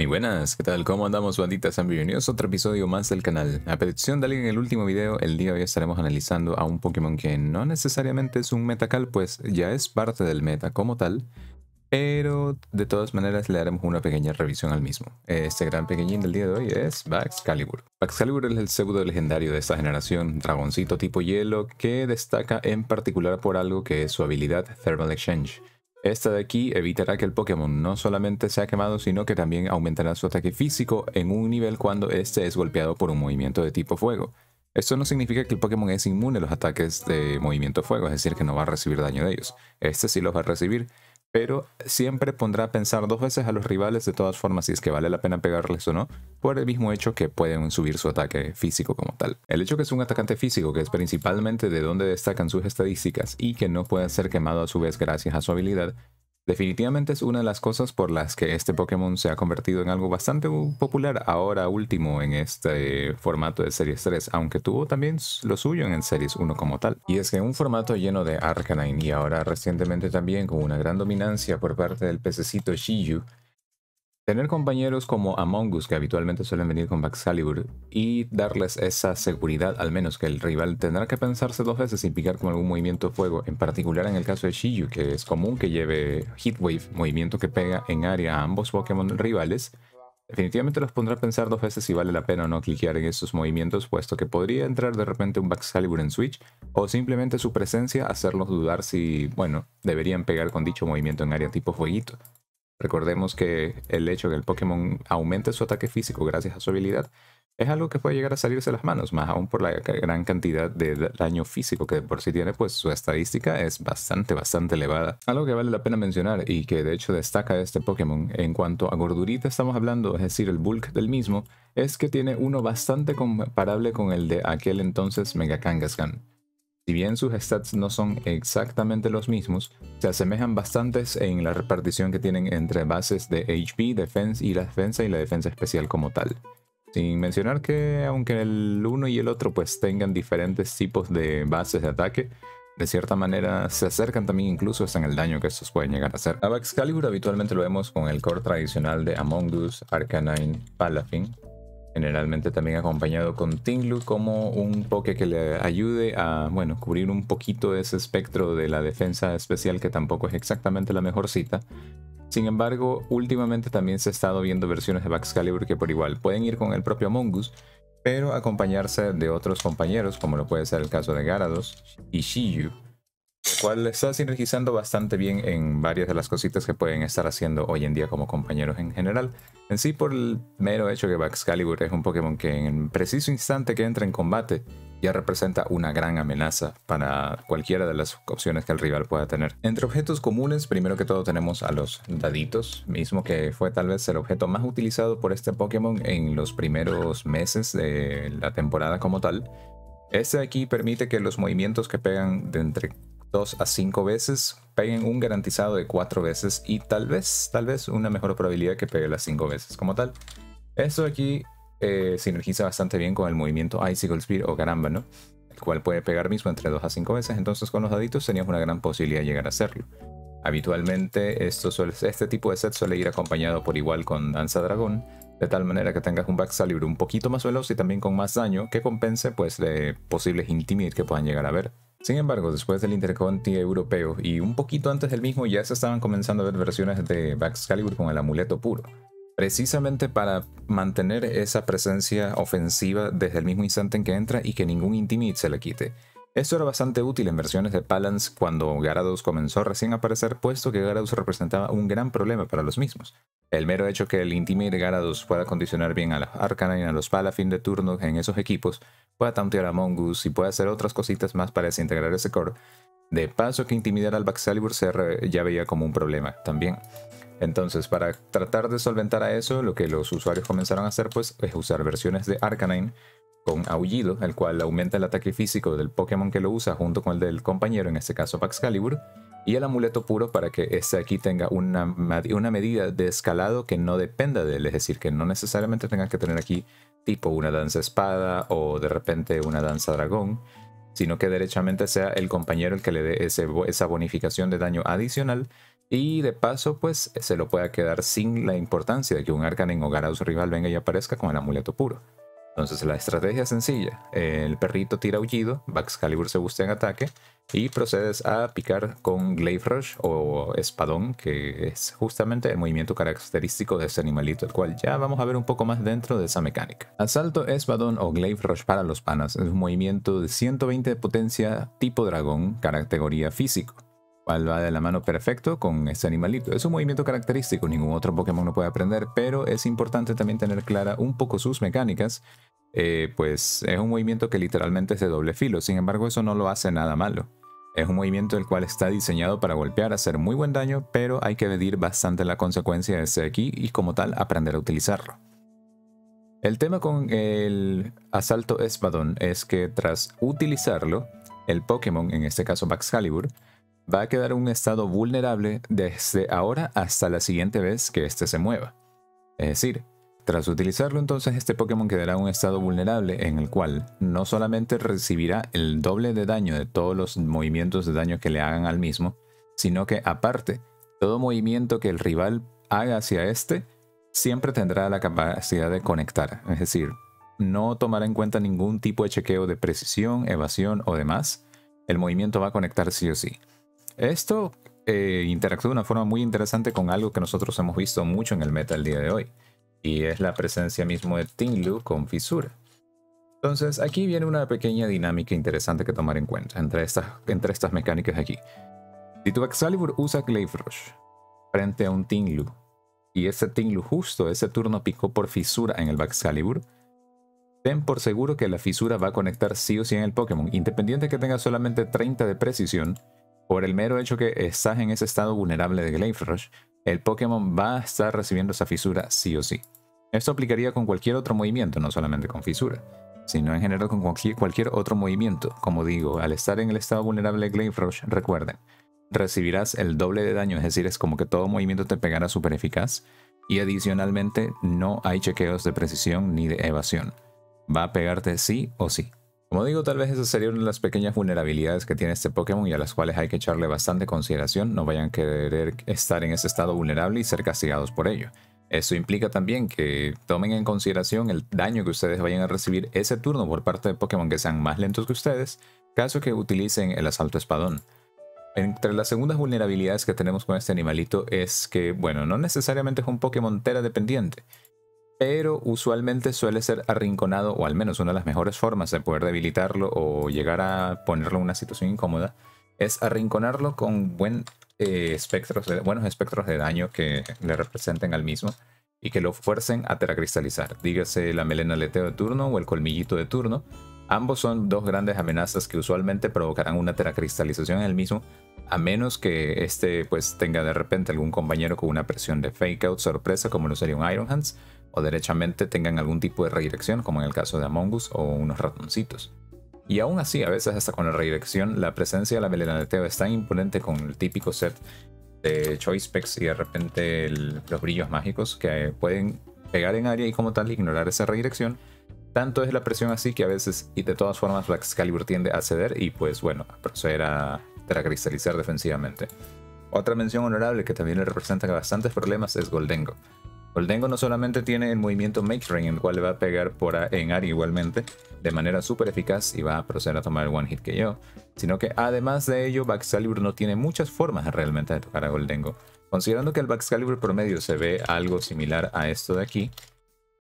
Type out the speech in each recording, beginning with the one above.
Muy buenas, ¿qué tal? ¿Cómo andamos, banditas? Bienvenidos a otro episodio más del canal. A petición de alguien en el último video, el día de hoy estaremos analizando a un Pokémon que no necesariamente es un metacal, pues ya es parte del meta como tal, pero de todas maneras le haremos una pequeña revisión al mismo. Este gran pequeñín del día de hoy es Baxcalibur. Baxcalibur es el pseudo legendario de esta generación, dragoncito tipo hielo, que destaca en particular por algo que es su habilidad Thermal Exchange. Esta de aquí evitará que el Pokémon no solamente sea quemado, sino que también aumentará su ataque físico en un nivel cuando este es golpeado por un movimiento de tipo fuego. Esto no significa que el Pokémon es inmune a los ataques de movimiento fuego, es decir, que no va a recibir daño de ellos. Este sí los va a recibir, pero siempre pondrá a pensar dos veces a los rivales de todas formas si es que vale la pena pegarles o no, por el mismo hecho que pueden subir su ataque físico como tal. El hecho que es un atacante físico, que es principalmente de donde destacan sus estadísticas y que no puede ser quemado a su vez gracias a su habilidad, Definitivamente es una de las cosas por las que este Pokémon se ha convertido en algo bastante popular ahora último en este formato de Series 3, aunque tuvo también lo suyo en Series 1 como tal. Y es que un formato lleno de Arcanine y ahora recientemente también con una gran dominancia por parte del pececito Shiyu, Tener compañeros como Among Us, que habitualmente suelen venir con Baxcalibur, y darles esa seguridad, al menos que el rival tendrá que pensarse dos veces sin picar con algún movimiento de fuego, en particular en el caso de Shiyu, que es común que lleve Heatwave, movimiento que pega en área a ambos Pokémon rivales, definitivamente los pondrá a pensar dos veces si vale la pena o no cliquear en esos movimientos, puesto que podría entrar de repente un Baxcalibur en Switch, o simplemente su presencia hacerlos dudar si, bueno, deberían pegar con dicho movimiento en área tipo fueguito. Recordemos que el hecho de que el Pokémon aumente su ataque físico gracias a su habilidad es algo que puede llegar a salirse de las manos, más aún por la gran cantidad de daño físico que por sí tiene, pues su estadística es bastante, bastante elevada. Algo que vale la pena mencionar y que de hecho destaca este Pokémon en cuanto a gordurita estamos hablando, es decir, el bulk del mismo, es que tiene uno bastante comparable con el de aquel entonces Mega Kangaskhan. Si bien sus stats no son exactamente los mismos, se asemejan bastantes en la repartición que tienen entre bases de HP, defense y la defensa y la defensa especial como tal. Sin mencionar que aunque el uno y el otro pues tengan diferentes tipos de bases de ataque, de cierta manera se acercan también incluso hasta en el daño que estos pueden llegar a hacer. A Excalibur habitualmente lo vemos con el core tradicional de Among Us, Arcanine, Palafin, generalmente también acompañado con Tinglu como un poke que le ayude a, bueno, cubrir un poquito ese espectro de la defensa especial que tampoco es exactamente la mejor cita. Sin embargo, últimamente también se ha estado viendo versiones de Baxcalibur que por igual pueden ir con el propio Among Us, pero acompañarse de otros compañeros, como lo puede ser el caso de Garados y Shiyu, cual está sinergizando bastante bien en varias de las cositas que pueden estar haciendo hoy en día como compañeros en general. En sí, por el mero hecho que Baxcalibur es un Pokémon que en el preciso instante que entra en combate ya representa una gran amenaza para cualquiera de las opciones que el rival pueda tener. Entre objetos comunes, primero que todo tenemos a los daditos, mismo que fue tal vez el objeto más utilizado por este Pokémon en los primeros meses de la temporada como tal. Este aquí permite que los movimientos que pegan de entre 2 a 5 veces, peguen un garantizado de 4 veces y tal vez, tal vez una mejor probabilidad que pegue las 5 veces como tal. Esto aquí eh, sinergiza bastante bien con el movimiento Icicle Speed o Garamba, ¿no? El cual puede pegar mismo entre 2 a 5 veces, entonces con los daditos tenías una gran posibilidad de llegar a hacerlo. Habitualmente esto este tipo de set suele ir acompañado por igual con Danza Dragón, de tal manera que tengas un Baxcalibur un poquito más veloz y también con más daño que compense pues de posibles Intimidate que puedan llegar a ver. Sin embargo, después del interconti europeo y un poquito antes del mismo ya se estaban comenzando a ver versiones de Baxcalibur con el amuleto puro, precisamente para mantener esa presencia ofensiva desde el mismo instante en que entra y que ningún Intimate se le quite. Esto era bastante útil en versiones de Palance cuando Garados comenzó recién a aparecer, puesto que Garados representaba un gran problema para los mismos. El mero hecho que el Intimate Garados pueda condicionar bien a los Arcanine, a los Palafin de turno en esos equipos, pueda tauntear a Mongoose y pueda hacer otras cositas más para desintegrar ese core, de paso que intimidar al Baxcalibur se ya veía como un problema también. Entonces, para tratar de solventar a eso, lo que los usuarios comenzaron a hacer pues, es usar versiones de Arcanine con aullido, el cual aumenta el ataque físico del Pokémon que lo usa junto con el del compañero, en este caso Baxcalibur, y el amuleto puro para que este aquí tenga una, una medida de escalado que no dependa de él, es decir, que no necesariamente tenga que tener aquí tipo una danza espada o de repente una danza dragón, sino que derechamente sea el compañero el que le dé esa bonificación de daño adicional Y de paso, pues se lo pueda quedar sin la importancia de que un Arcanine o Garados rival venga y aparezca con el amuleto puro. Entonces la estrategia es sencilla. El perrito tira aullido, Baxcalibur se busca en ataque y procedes a picar con Glaive Rush o Espadón, que es justamente el movimiento característico de ese animalito, el cual ya vamos a ver un poco más dentro de esa mecánica. Asalto Espadón o Glaive Rush para los panas es un movimiento de 120 de potencia tipo dragón, categoría físico va de la mano perfecto con este animalito. Es un movimiento característico, ningún otro Pokémon lo puede aprender, pero es importante también tener clara un poco sus mecánicas, eh, pues es un movimiento que literalmente es de doble filo, sin embargo eso no lo hace nada malo. Es un movimiento el cual está diseñado para golpear, hacer muy buen daño, pero hay que medir bastante la consecuencia de ese aquí y como tal aprender a utilizarlo. El tema con el asalto Espadón es que tras utilizarlo, el Pokémon, en este caso Baxcalibur, va a quedar en un estado vulnerable desde ahora hasta la siguiente vez que éste se mueva. Es decir, tras utilizarlo entonces este Pokémon quedará en un estado vulnerable en el cual no solamente recibirá el doble de daño de todos los movimientos de daño que le hagan al mismo, sino que aparte, todo movimiento que el rival haga hacia este siempre tendrá la capacidad de conectar, es decir, no tomará en cuenta ningún tipo de chequeo de precisión, evasión o demás, el movimiento va a conectar sí o sí. Esto eh, interactúa de una forma muy interesante con algo que nosotros hemos visto mucho en el meta el día de hoy, y es la presencia mismo de Tinglu con fisura. Entonces aquí viene una pequeña dinámica interesante que tomar en cuenta entre estas, entre estas mecánicas aquí. Si tu Excalibur usa Glaive Rush frente a un Tinglu, y ese Tinglu justo ese turno picó por fisura en el Excalibur, ten por seguro que la fisura va a conectar sí o sí en el Pokémon, independiente de que tenga solamente 30 de precisión, por el mero hecho que estás en ese estado vulnerable de Glaive Rush, el Pokémon va a estar recibiendo esa fisura sí o sí. Esto aplicaría con cualquier otro movimiento, no solamente con fisura, sino en general con cualquier, otro movimiento. Como digo, al estar en el estado vulnerable de Glaive recuerden, recibirás el doble de daño, es decir, es como que todo movimiento te pegará súper eficaz, y adicionalmente no hay chequeos de precisión ni de evasión. Va a pegarte sí o sí. Como digo, tal vez esa sería una de las pequeñas vulnerabilidades que tiene este Pokémon y a las cuales hay que echarle bastante consideración, no vayan a querer estar en ese estado vulnerable y ser castigados por ello. Eso implica también que tomen en consideración el daño que ustedes vayan a recibir ese turno por parte de Pokémon que sean más lentos que ustedes, caso que utilicen el asalto espadón. Entre las segundas vulnerabilidades que tenemos con este animalito es que, bueno, no necesariamente es un Pokémon Tera dependiente, pero usualmente suele ser arrinconado, o al menos una de las mejores formas de poder debilitarlo o llegar a ponerlo en una situación incómoda, es arrinconarlo con buen, eh, espectros buenos espectros de daño que le representen al mismo y que lo fuercen a teracristalizar. Dígase la melena leteo de turno o el colmillito de turno. Ambos son dos grandes amenazas que usualmente provocarán una teracristalización en el mismo, a menos que este pues tenga de repente algún compañero con una presión de fake out sorpresa como lo sería un Iron Hands, o derechamente tengan algún tipo de redirección, como en el caso de Among Us o unos ratoncitos. Y aún así, a veces hasta con la redirección, la presencia de la melenateo es tan imponente con el típico set de Choice Specs y de repente los brillos mágicos que pueden pegar en área y como tal ignorar esa redirección. Tanto es la presión así que a veces, y de todas formas, Black Excalibur tiende a ceder y pues bueno, a proceder a cristalizar defensivamente. Otra mención honorable que también le representa bastantes problemas es Goldengo. Goldengo no solamente tiene el movimiento Make Ring, el cual le va a pegar por en área igualmente, de manera súper eficaz y va a proceder a tomar el One Hit que yo, sino que además de ello, Baxcalibur no tiene muchas formas realmente de tocar a Goldengo. Considerando que el Baxcalibur promedio se ve algo similar a esto de aquí,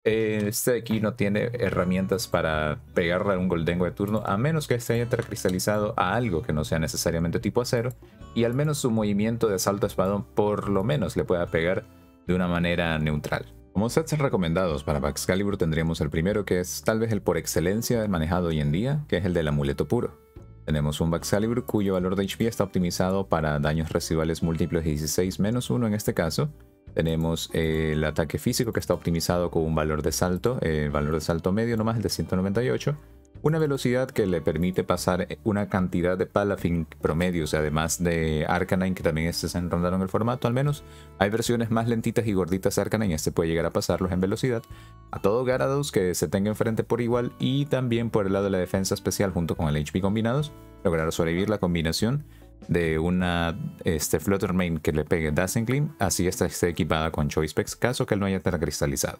este de aquí no tiene herramientas para pegarle a un Goldengo de turno, a menos que esté haya cristalizado a algo que no sea necesariamente tipo acero, y al menos su movimiento de salto espadón por lo menos le pueda pegar de una manera neutral. Como sets recomendados para Baxcalibur tendríamos el primero que es tal vez el por excelencia manejado hoy en día, que es el del amuleto puro. Tenemos un Baxcalibur cuyo valor de HP está optimizado para daños residuales múltiplos 16 menos 1 en este caso. Tenemos el ataque físico que está optimizado con un valor de salto, el valor de salto medio nomás el de 198 una velocidad que le permite pasar una cantidad de Palafin promedios, además de Arcanine, que también se enrondaron el formato al menos. Hay versiones más lentitas y gorditas de Arcanine, este puede llegar a pasarlos en velocidad. A todo Garados que se tenga enfrente por igual y también por el lado de la defensa especial junto con el HP combinados, lograr sobrevivir la combinación de una este, Flutter Main que le pegue Dancing Clean, así esta esté equipada con Choice Specs, caso que no haya cristalizado.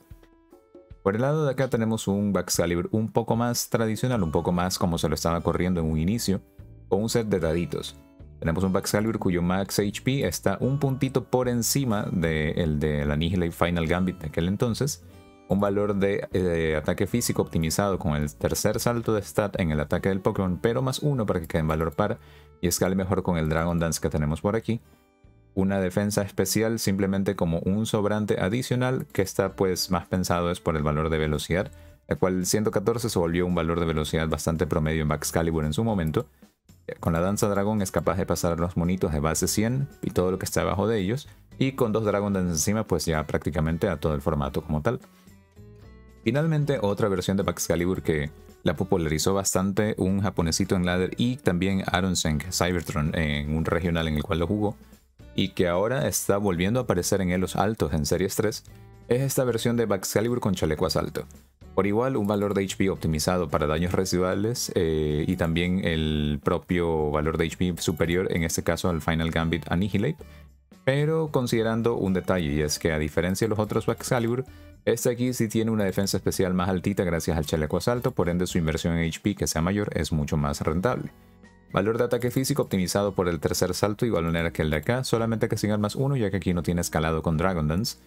Por el lado de acá tenemos un Baxcalibur un poco más tradicional, un poco más como se lo estaba corriendo en un inicio, con un set de daditos. Tenemos un Baxcalibur cuyo max HP está un puntito por encima del de, la Annihilate Final Gambit de aquel entonces, un valor de, de, ataque físico optimizado con el tercer salto de stat en el ataque del Pokémon, pero más uno para que quede en valor par y escale mejor con el Dragon Dance que tenemos por aquí. Una defensa especial simplemente como un sobrante adicional que está pues más pensado es por el valor de velocidad, el cual 114 se volvió un valor de velocidad bastante promedio en Excalibur en su momento. Con la danza dragón es capaz de pasar los monitos de base 100 y todo lo que está abajo de ellos, y con dos Dragon Dance encima pues ya prácticamente a todo el formato como tal. Finalmente otra versión de Excalibur que la popularizó bastante un japonesito en ladder y también Aaron Seng Cybertron en un regional en el cual lo jugó y que ahora está volviendo a aparecer en Elos altos en Series 3 es esta versión de Excalibur con chaleco asalto. Por igual, un valor de HP optimizado para daños residuales eh, y también el propio valor de HP superior, en este caso al Final Gambit Annihilate. Pero considerando un detalle, y es que a diferencia de los otros Excalibur, este aquí sí tiene una defensa especial más altita gracias al chaleco asalto, por ende su inversión en HP que sea mayor es mucho más rentable. Valor de ataque físico optimizado por el tercer salto, igual que el de acá, solamente que sin más uno ya que aquí no tiene escalado con Dragon Dance.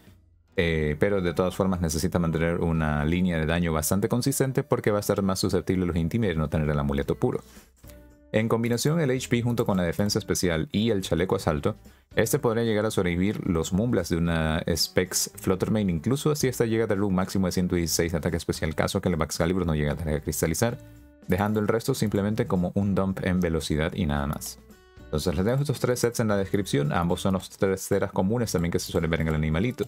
Eh, pero de todas formas necesita mantener una línea de daño bastante consistente porque va a estar más susceptible a los intimidos y no tener el amuleto puro. En combinación el HP junto con la defensa especial y el chaleco asalto, este podría llegar a sobrevivir los mumblas de una Specs Fluttermane, incluso si esta llega a tener un máximo de 116 de ataque especial, caso que el Excalibur no llegue a tener que cristalizar, dejando el resto simplemente como un dump en velocidad y nada más. Entonces les dejo estos tres sets en la descripción, ambos son los tres teras comunes también que se suelen ver en el animalito,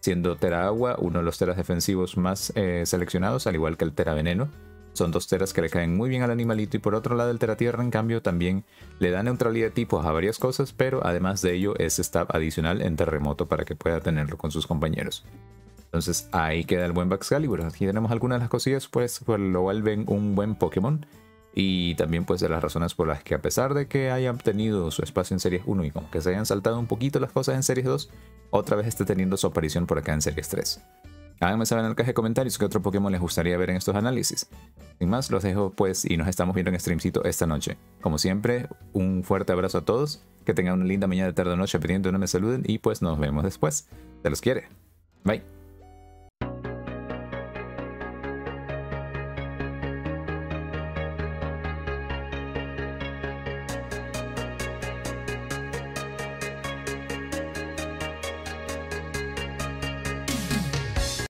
siendo Tera Agua uno de los teras defensivos más eh, seleccionados, al igual que el Tera Veneno, son dos teras que le caen muy bien al animalito y por otro lado el Tera Tierra en cambio también le da neutralidad de tipos a varias cosas, pero además de ello es stab adicional en terremoto para que pueda tenerlo con sus compañeros. Entonces ahí queda el buen Baxcalibur. Aquí tenemos algunas de las cosillas pues por lo cual ven un buen Pokémon. Y también pues de las razones por las que a pesar de que haya obtenido su espacio en Series 1 y como que se hayan saltado un poquito las cosas en Series 2, otra vez esté teniendo su aparición por acá en Series 3. Háganme saber en el caja de comentarios qué otro Pokémon les gustaría ver en estos análisis. Sin más, los dejo pues y nos estamos viendo en streamcito esta noche. Como siempre, un fuerte abrazo a todos, que tengan una linda mañana, tarde o noche, pendiente no me saluden y pues nos vemos después. Se los quiere. Bye.